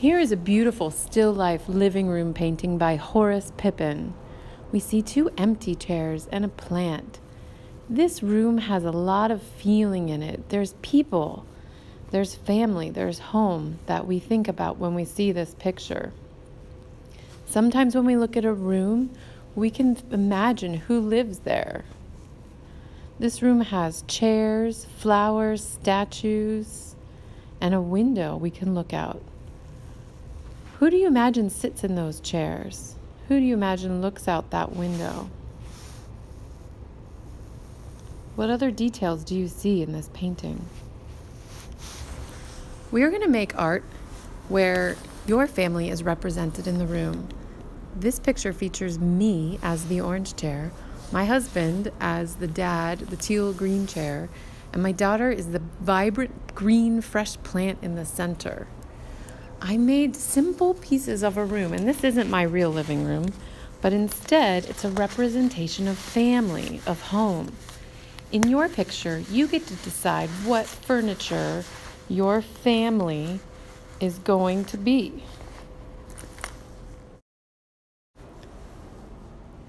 Here is a beautiful still life living room painting by Horace Pippin. We see two empty chairs and a plant. This room has a lot of feeling in it. There's people, there's family, there's home that we think about when we see this picture. Sometimes when we look at a room, we can imagine who lives there. This room has chairs, flowers, statues, and a window we can look out. Who do you imagine sits in those chairs? Who do you imagine looks out that window? What other details do you see in this painting? We are going to make art where your family is represented in the room. This picture features me as the orange chair, my husband as the dad, the teal green chair, and my daughter is the vibrant green fresh plant in the center. I made simple pieces of a room, and this isn't my real living room, but instead it's a representation of family, of home. In your picture, you get to decide what furniture your family is going to be.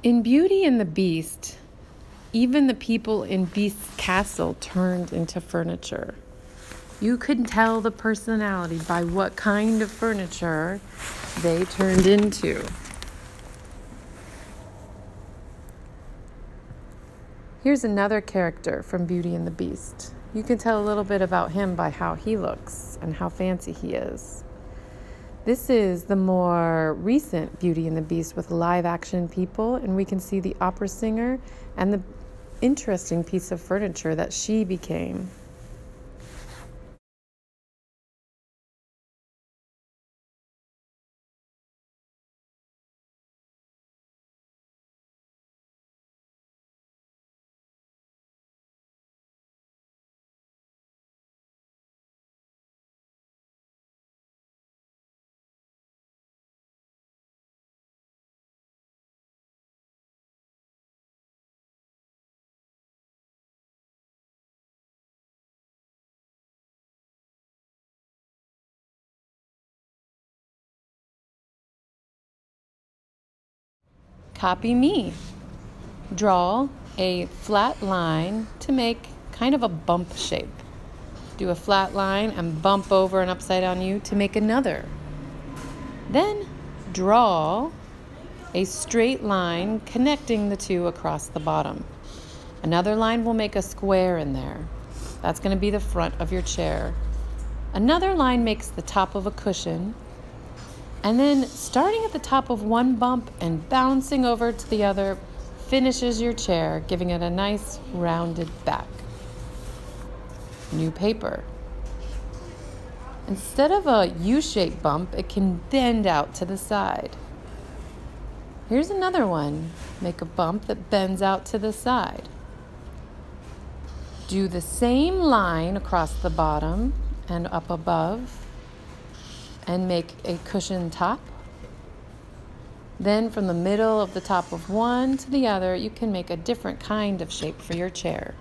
In Beauty and the Beast, even the people in Beast's castle turned into furniture. You could tell the personality by what kind of furniture they turned into. Here's another character from Beauty and the Beast. You can tell a little bit about him by how he looks and how fancy he is. This is the more recent Beauty and the Beast with live action people, and we can see the opera singer and the interesting piece of furniture that she became. Copy me. Draw a flat line to make kind of a bump shape. Do a flat line and bump over and upside down U to make another. Then draw a straight line connecting the two across the bottom. Another line will make a square in there. That's going to be the front of your chair. Another line makes the top of a cushion and then starting at the top of one bump and bouncing over to the other finishes your chair, giving it a nice rounded back. New paper. Instead of a U shaped bump, it can bend out to the side. Here's another one. Make a bump that bends out to the side. Do the same line across the bottom and up above and make a cushion top. Then from the middle of the top of one to the other, you can make a different kind of shape for your chair.